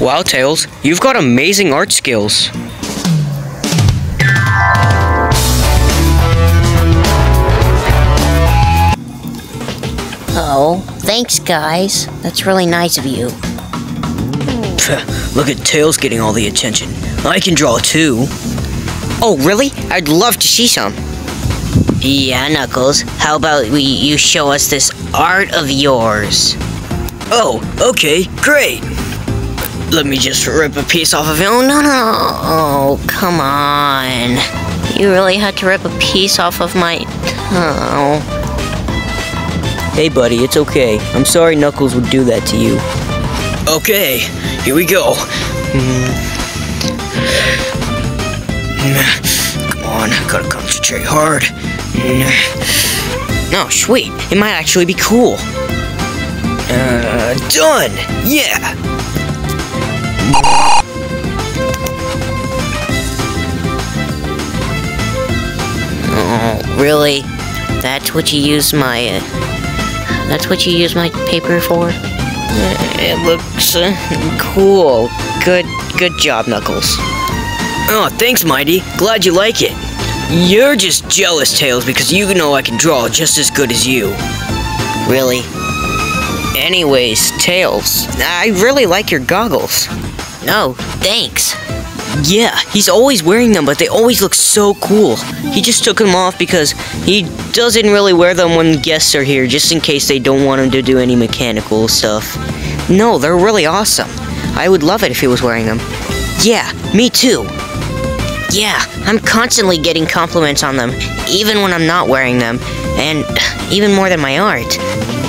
Wow, Tails, you've got amazing art skills. Oh, thanks, guys. That's really nice of you. Look at Tails getting all the attention. I can draw too. Oh, really? I'd love to see some. Yeah, Knuckles. How about we you show us this art of yours? Oh, okay, great. Let me just rip a piece off of it. Oh no no! Oh come on! You really had to rip a piece off of my. Oh. Hey, buddy, it's okay. I'm sorry Knuckles would do that to you. Okay, here we go. Come on, gotta concentrate hard. No, sweet. It might actually be cool. Uh, done! Yeah! Really? That's what you use my. Uh, that's what you use my paper for? It looks uh, cool. Good, good job, Knuckles. Oh, thanks, Mighty. Glad you like it. You're just jealous, Tails, because you know I can draw just as good as you. Really? Anyways, Tails, I really like your goggles. No, thanks. Yeah, he's always wearing them, but they always look so cool. He just took them off because he doesn't really wear them when guests are here, just in case they don't want him to do any mechanical stuff. No, they're really awesome. I would love it if he was wearing them. Yeah, me too. Yeah, I'm constantly getting compliments on them, even when I'm not wearing them, and even more than my art.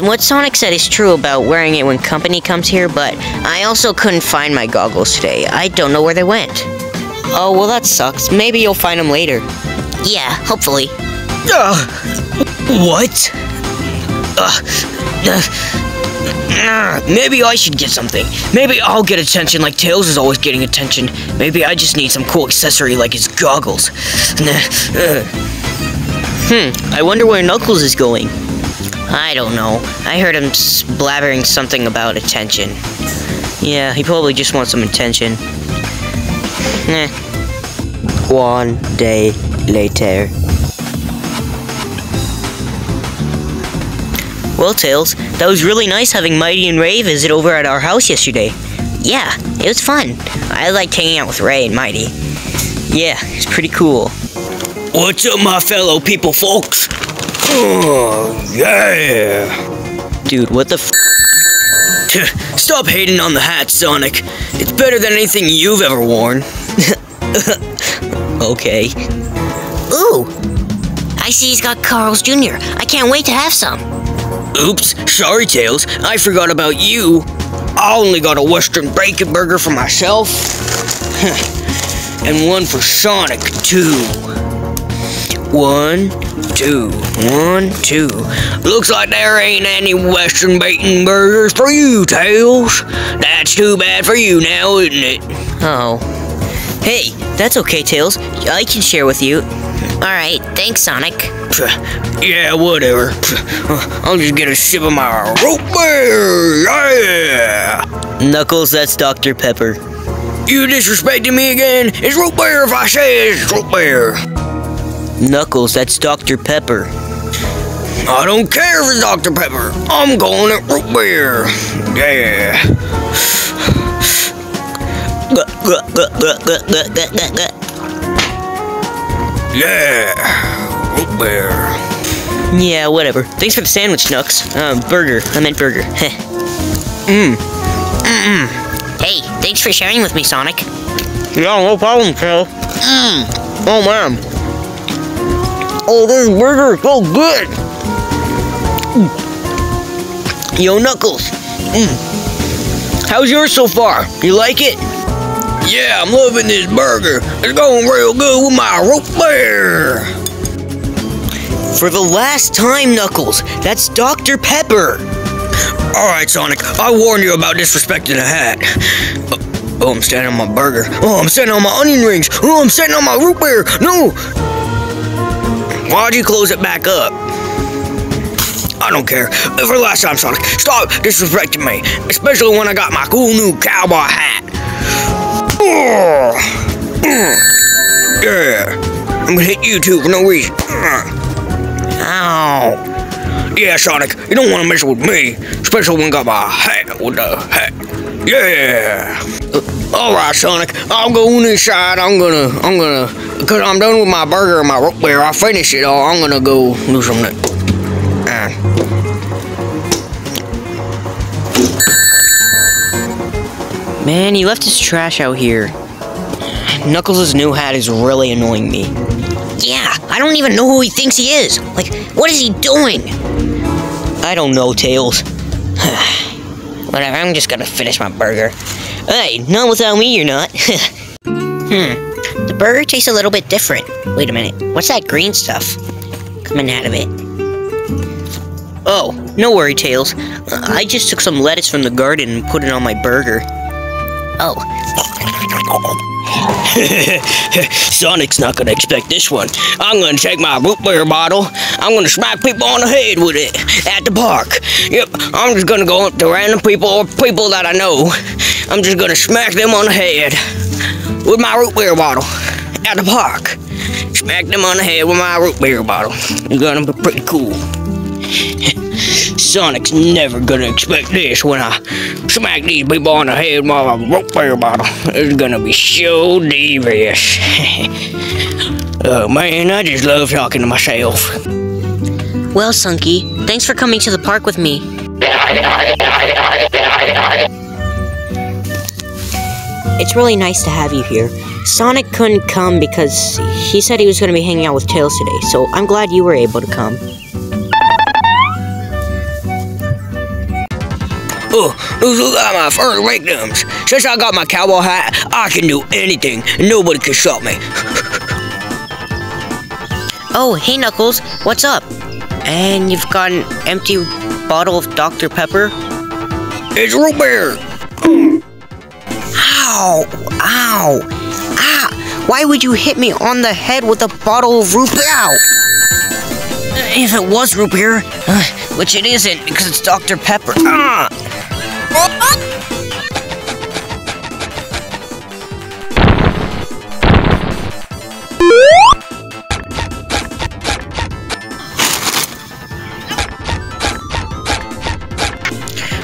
What Sonic said is true about wearing it when company comes here, but I also couldn't find my goggles today. I don't know where they went. Oh, well, that sucks. Maybe you'll find them later. Yeah, hopefully. Uh, what? Uh, uh, maybe I should get something. Maybe I'll get attention like Tails is always getting attention. Maybe I just need some cool accessory like his goggles. Hmm, I wonder where Knuckles is going. I don't know. I heard him blabbering something about attention. Yeah, he probably just wants some attention. Eh. One day later. Well, Tails, that was really nice having Mighty and Ray visit over at our house yesterday. Yeah, it was fun. I liked hanging out with Ray and Mighty. Yeah, it's pretty cool. What's up, my fellow people, folks? Oh, yeah. Dude, what the f- Stop hating on the hat, Sonic. It's better than anything you've ever worn. okay. Ooh! I see he's got Carl's Jr. I can't wait to have some. Oops, sorry, Tails. I forgot about you. I only got a Western bacon burger for myself. and one for Sonic, too. One, two, one, two. Looks like there ain't any Western bacon burgers for you, Tails. That's too bad for you now, isn't it? Oh. Hey, that's okay, Tails. I can share with you. Alright, thanks, Sonic. Yeah, whatever. I'll just get a sip of my root beer, yeah! Knuckles, that's Dr. Pepper. You disrespecting me again? It's root beer if I say it's root beer. Knuckles, that's Dr. Pepper. I don't care if it's Dr. Pepper. I'm going at root beer. Yeah. Yeah. Root beer. Yeah, whatever. Thanks for the sandwich, Knux. Um, burger. I meant burger. Mmm. Mmm. Hey, thanks for sharing with me, Sonic. Yeah, no problem, Kel. Mmm. Oh, man. Oh, this burger is so good. Mm. Yo, Knuckles. Mm. How's yours so far? You like it? Yeah, I'm loving this burger. It's going real good with my root beer. For the last time, Knuckles, that's Dr. Pepper. All right, Sonic, I warned you about disrespecting a hat. Oh, I'm standing on my burger. Oh, I'm standing on my onion rings. Oh, I'm standing on my root beer. No, Why'd you close it back up? I don't care. For the last time, Sonic, stop disrespecting me. Especially when I got my cool new cowboy hat. Yeah. I'm gonna hit you too for no reason. Ow. Yeah, Sonic, you don't want to mess with me, especially when I got my hat with the hat. Yeah. Uh, all right, Sonic. I'm going inside. I'm gonna, I'm gonna, cause I'm done with my burger and my root beer. I finished it all. I'm gonna go do something. Uh. Man, he left his trash out here. Knuckles' new hat is really annoying me. Yeah, I don't even know who he thinks he is. Like, what is he doing? I don't know, Tails. Whatever, I'm just gonna finish my burger. Hey, not without me, you're not. hmm. The burger tastes a little bit different. Wait a minute. What's that green stuff coming out of it? Oh, no worry, Tails. Uh, I just took some lettuce from the garden and put it on my burger. Oh. Sonic's not gonna expect this one. I'm gonna take my root beer bottle. I'm gonna smack people on the head with it at the park. Yep, I'm just gonna go up to random people or people that I know. I'm just gonna smack them on the head with my root beer bottle at the park. Smack them on the head with my root beer bottle. It's gonna be pretty cool. Sonic's never gonna expect this when I smack these people on the head with my root beer bottle. It's gonna be so devious. oh man, I just love talking to myself. Well, Sunky, thanks for coming to the park with me. It's really nice to have you here. Sonic couldn't come because he said he was going to be hanging out with Tails today, so I'm glad you were able to come. Oh, those are ah, my first victims. Since I got my cowboy hat, I can do anything. Nobody can stop me. oh, hey Knuckles, what's up? And you've got an empty bottle of Dr. Pepper? It's root beer. Ow! Ow! Ah! Why would you hit me on the head with a bottle of root beer? Ow! If it was root beer, uh, which it isn't because it's Dr. Pepper. Ah!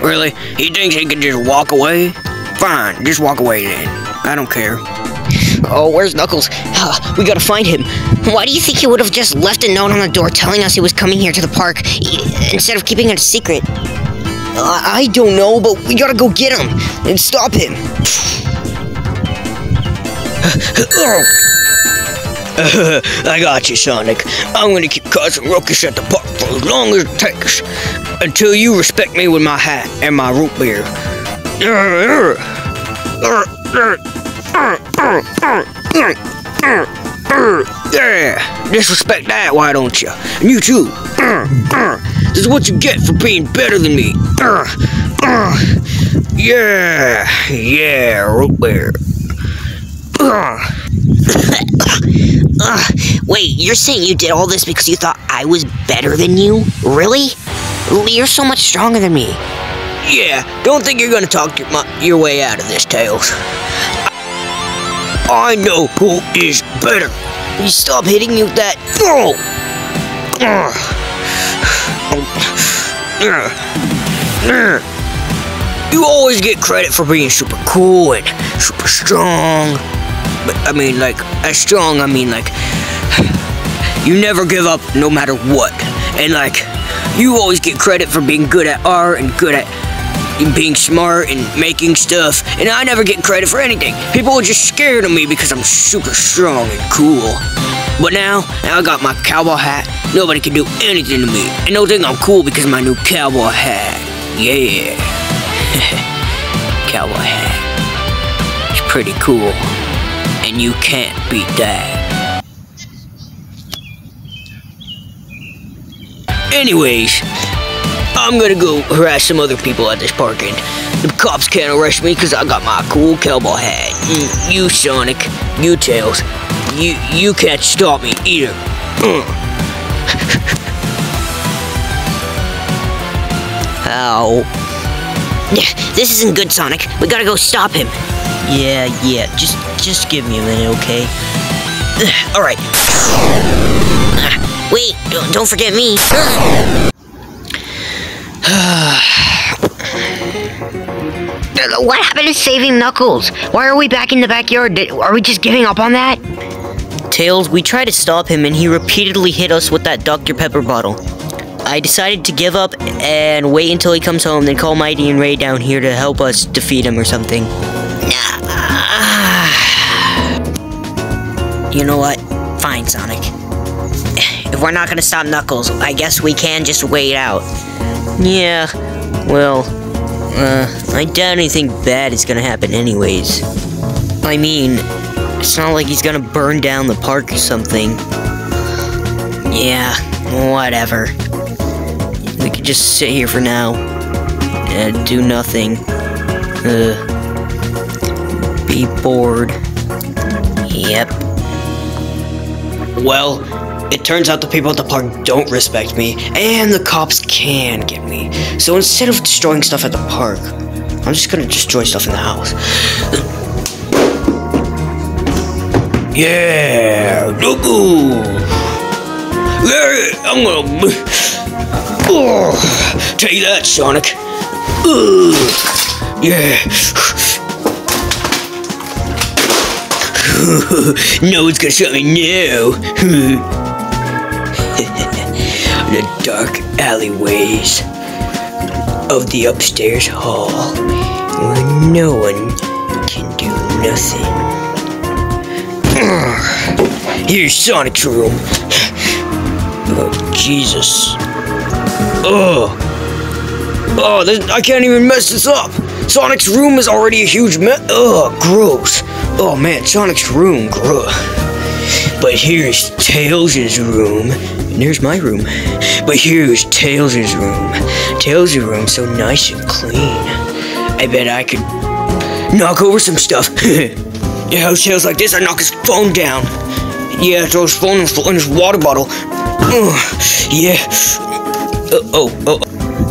Really? He thinks he can just walk away? Fine, just walk away then. I don't care. Oh, where's Knuckles? Uh, we gotta find him. Why do you think he would have just left a note on the door telling us he was coming here to the park instead of keeping it a secret? Uh, I don't know, but we gotta go get him and stop him. I got you, Sonic. I'm gonna keep causing ruckus at the park for as long as it takes. Until you respect me with my hat and my root beer. Yeah, disrespect that, why don't you? And you too. This is what you get for being better than me. Yeah, yeah, root beer. wait, you're saying you did all this because you thought I was better than you? Really? You're so much stronger than me. Yeah, don't think you're gonna talk your, your way out of this, Tails. I know who is better. You stop hitting me with that. Oh. You always get credit for being super cool and super strong. But I mean, like, as strong, I mean, like, you never give up no matter what. And, like, you always get credit for being good at art and good at being smart and making stuff, and I never get credit for anything. People are just scared of me because I'm super strong and cool. But now, now I got my cowboy hat. Nobody can do anything to me. And they'll think I'm cool because of my new cowboy hat. Yeah. cowboy hat. It's pretty cool. And you can't beat that. Anyways, I'm gonna go harass some other people at this park and the cops can't arrest me because I got my cool cowboy hat. You, you, Sonic, you, Tails, you, you can't stop me either. Mm. Ow. This isn't good, Sonic. We gotta go stop him. Yeah, yeah. Just just give me a minute, okay? Alright. Wait, don't, don't forget me. what happened to saving Knuckles? Why are we back in the backyard? Did, are we just giving up on that? Tails, we tried to stop him and he repeatedly hit us with that Dr. Pepper bottle. I decided to give up and wait until he comes home, then call Mighty and Ray down here to help us defeat him or something. You know what? Fine, Sonic. If we're not gonna stop Knuckles, I guess we can just wait out. Yeah, well, uh, I doubt anything bad is gonna happen anyways. I mean, it's not like he's gonna burn down the park or something. Yeah, whatever. We could just sit here for now and do nothing. Uh, be bored. Yep. Well, it turns out the people at the park don't respect me, and the cops can get me. So instead of destroying stuff at the park, I'm just gonna destroy stuff in the house. Yeah, Dooku! Yeah, I'm gonna. Oh, take that, Sonic. Ugh. Yeah. no one's gonna stop me now. the dark alleyways of the upstairs hall where no one can do nothing. Here's Sonic's room. Oh, Jesus. Oh. Oh, this, I can't even mess this up. Sonic's room is already a huge mess. Oh, gross. Oh man, Sonic's room, gross. But here's Tails' room. And here's my room. But here's Tails' room. Tails' room so nice and clean. I bet I could knock over some stuff. yeah, Tails like this, I knock his phone down. Yeah, throw his phone in his water bottle. Uh, yeah. Uh, oh, oh.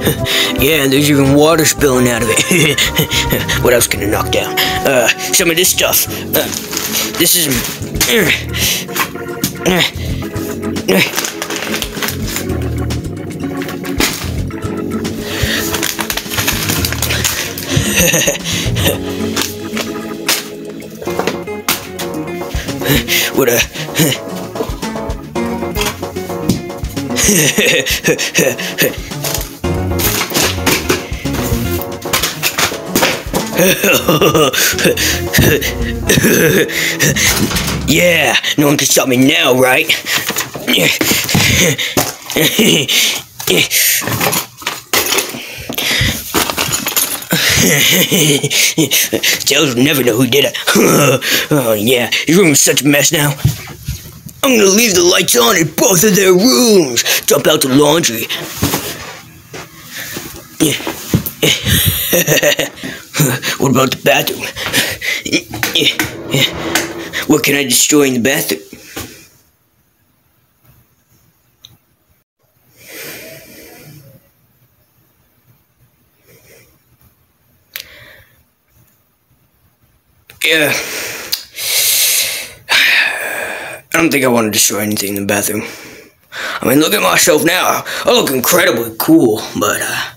yeah, there's even water spilling out of it. what else can I knock down? Uh, some of this stuff. Uh, this is. yeah, no one can stop me now, right? Tails will never know who did it. oh yeah, room is such a mess now. I'm gonna leave the lights on in both of their rooms. Dump out the laundry. what about the bathroom? What can I destroy in the bathroom? Yeah. I don't think I want to destroy anything in the bathroom. I mean, look at myself now. I look incredibly cool, but uh,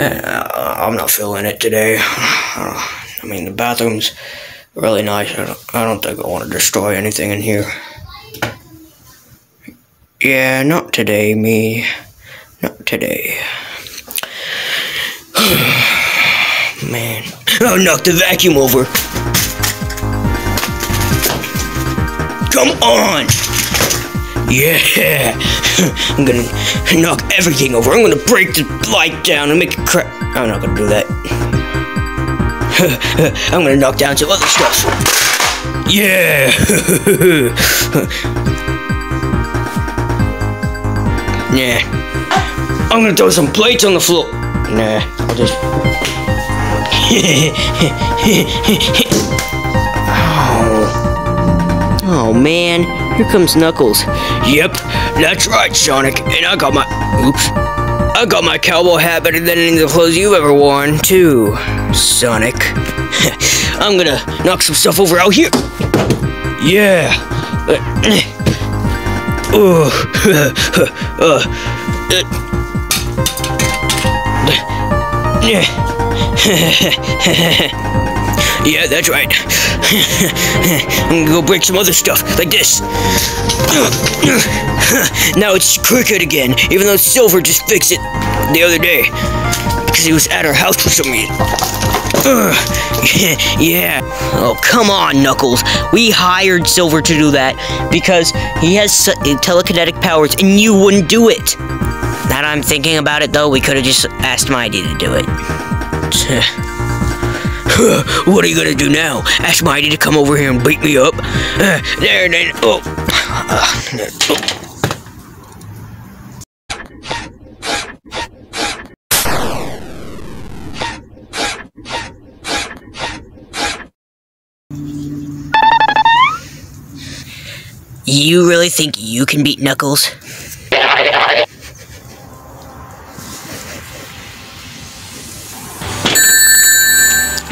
uh, I'm not feeling it today. I mean, the bathroom's really nice. I don't, I don't think I want to destroy anything in here. Yeah, not today, me. Not today. Man. I'll knock the vacuum over. Come on! Yeah! I'm gonna knock everything over. I'm gonna break the light down and make it crack. I'm not gonna do that. I'm gonna knock down some other stuff. Yeah! yeah. I'm gonna throw some plates on the floor. Nah, I'll just. Oh man, here comes Knuckles. Yep, that's right, Sonic. And I got my. Oops. I got my cowboy hat better than any of the clothes you've ever worn, too, Sonic. I'm gonna knock some stuff over out here. Yeah. Uh, uh, yeah, that's right. I'm gonna go break some other stuff, like this. now it's crooked again, even though Silver just fixed it the other day. Because he was at our house for some reason. yeah. Oh, come on, Knuckles. We hired Silver to do that because he has uh, telekinetic powers and you wouldn't do it. Now that I'm thinking about it, though, we could have just asked Mighty to do it. what are you gonna do now? Ask Mighty to come over here and beat me up? Uh, there, then. Oh. Uh, oh. You really think you can beat Knuckles?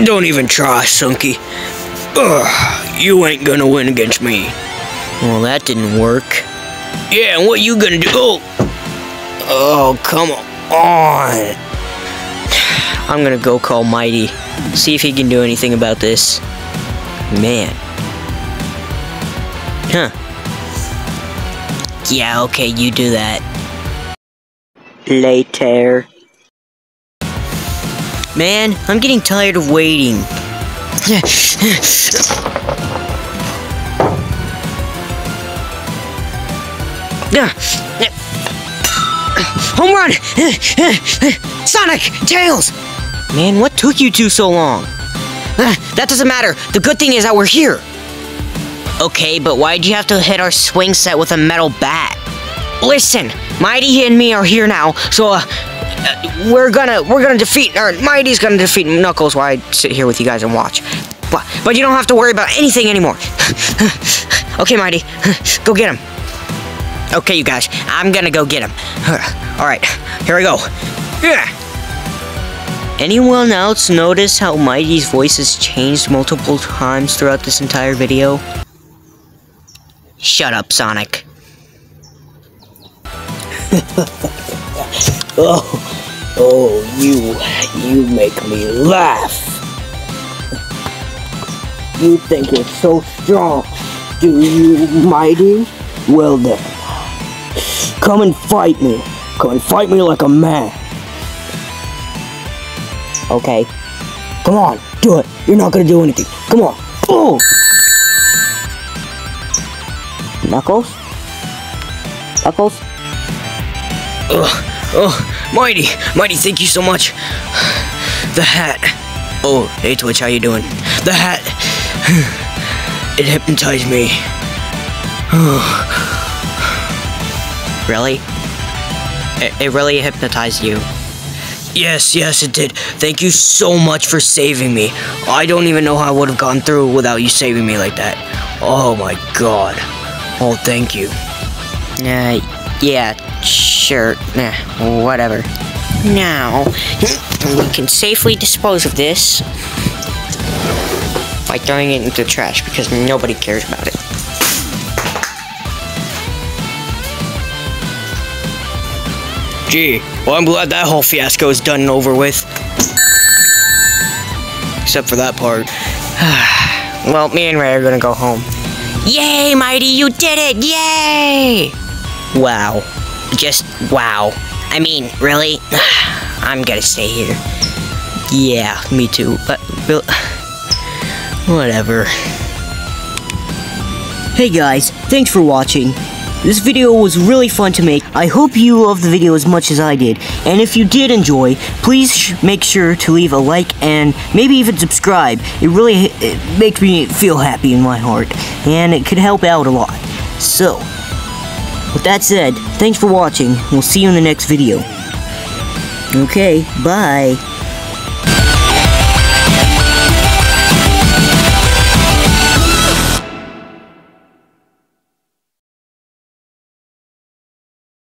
Don't even try, Sunky. Ugh, you ain't gonna win against me. Well, that didn't work. Yeah, and what you gonna do? Oh, oh come on. I'm gonna go call Mighty, see if he can do anything about this. Man. Huh. Yeah, okay, you do that. Later. Man, I'm getting tired of waiting. Home run! Sonic! Tails! Man, what took you two so long? That doesn't matter. The good thing is that we're here. Okay, but why'd you have to hit our swing set with a metal bat? Listen, Mighty and me are here now, so uh, uh, we're gonna we're gonna defeat or Mighty's gonna defeat Knuckles while I sit here with you guys and watch. But but you don't have to worry about anything anymore. okay, Mighty, go get him. Okay, you guys, I'm gonna go get him. All right, here we go. Yeah. Anyone else notice how Mighty's voice has changed multiple times throughout this entire video? Shut up, Sonic. Oh, oh, you, you make me laugh. You think you're so strong, do you, Mighty? Well then, come and fight me. Come and fight me like a man. Okay. Come on, do it. You're not gonna do anything. Come on. Oh! Knuckles? Knuckles? Ugh. Oh, Mighty, Mighty, thank you so much. The hat. Oh, hey Twitch, how you doing? The hat. It hypnotized me. Really? It, it really hypnotized you. Yes, yes, it did. Thank you so much for saving me. I don't even know how I would have gone through without you saving me like that. Oh my god. Oh, thank you. Uh, yeah, sure. Nah, whatever. Now, we can safely dispose of this by throwing it into the trash because nobody cares about it. Gee, well, I'm glad that whole fiasco is done and over with. Except for that part. well, me and Ray are gonna go home. Yay, Mighty, you did it! Yay! Wow. Just wow. I mean, really? I'm gonna stay here. Yeah, me too. But, but whatever. Hey guys, thanks for watching. This video was really fun to make. I hope you loved the video as much as I did. And if you did enjoy, please make sure to leave a like and maybe even subscribe. It really it makes me feel happy in my heart. And it could help out a lot. So, with that said, thanks for watching. We'll see you in the next video. Okay, bye.